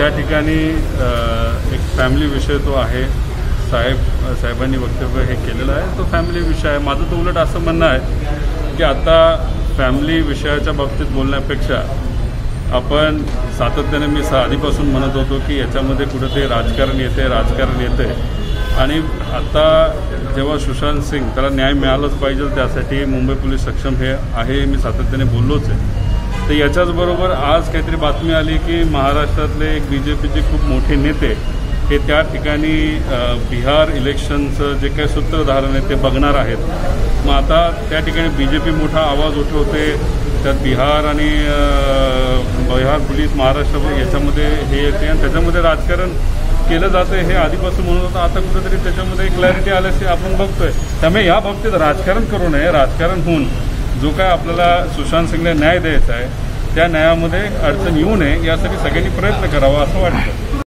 त्या ठिकाणी एक फॅमिली विषय तो आहे. साहेब साहेबांनी वक्तव्य हे केलेलं आहे. तो फॅमिली विषय आहे. माझं तर उलट असं म्हणणं आहे की आता फॅमिली विषयाच्या बाबतीत बोलण्यापेक्षा आपण सातत्याने मी सा आधीपासून म्हणत होतो की याच्यामध्ये कुठेतरी राजकारण येते राजकारण येते आणि आता जेव्हा सुशांत सिंग त्याला न्याय मिळालाच पाहिजे त्यासाठी मुंबई पोलीस सक्षम हे आहे मी सातत्याने बोललोच आहे. तर याच्याचबरोबर आज काहीतरी बातमी आली की महाराष्ट्रातले एक बी जे पीचे खूप मोठे नेते हे त्या ठिकाणी बिहार इलेक्शनचं जे काही सूत्रधारण आहे ते बघणार आहेत. मग आता त्या ठिकाणी बी जे पी मोठा आवाज उठवते. त्यात बिहार आणि बिहार पोलीस महाराष्ट्र याच्यामध्ये हे येते आणि त्याच्यामध्ये राजकारण केलं जातं हे आधीपासून म्हणून होतं. आता कुठेतरी त्याच्यामध्ये क्लॅरिटी आल्याशी आपण बघतोय. त्यामुळे या बाबतीत राजकारण करू नये. राजकारण होऊन जो काय आपल्याला सुशांत सिंगने न्याय द्यायचा आहे त्या न्यायामध्ये अडचण येऊ नये यासाठी सगळ्यांनी प्रयत्न करावा असं वाटतं.